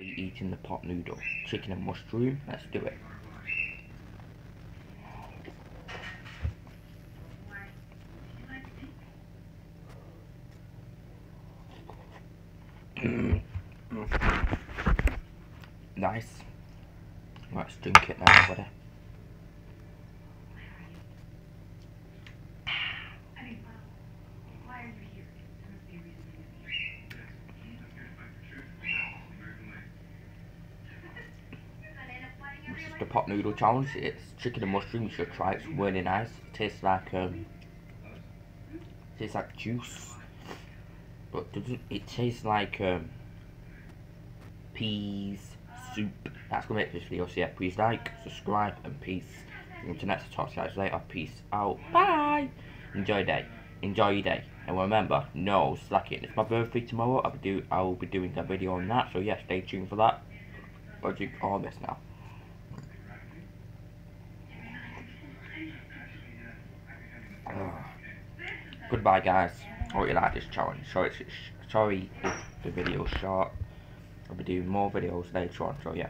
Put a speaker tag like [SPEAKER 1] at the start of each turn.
[SPEAKER 1] eating the pot noodle. Chicken and mushroom. Let's do it. Mm. Nice. Let's drink it now, everybody. This is the pot noodle challenge. It's chicken and mushroom. You should try it. It's really nice. It tastes like um, tastes like juice, but doesn't it tastes like um, peas soup? That's gonna make this video. So yeah, please like, subscribe, and peace. Until next talk to you guys later. Peace out. Bye. Enjoy your day. Enjoy your day. And remember, no slacking. It's my birthday tomorrow. I'll be do I will be doing a video on that. So yeah, stay tuned for that. Drink all this now. Goodbye guys. Hope you like this challenge. Sorry, sorry if the video's short. I'll be doing more videos later on, so yeah.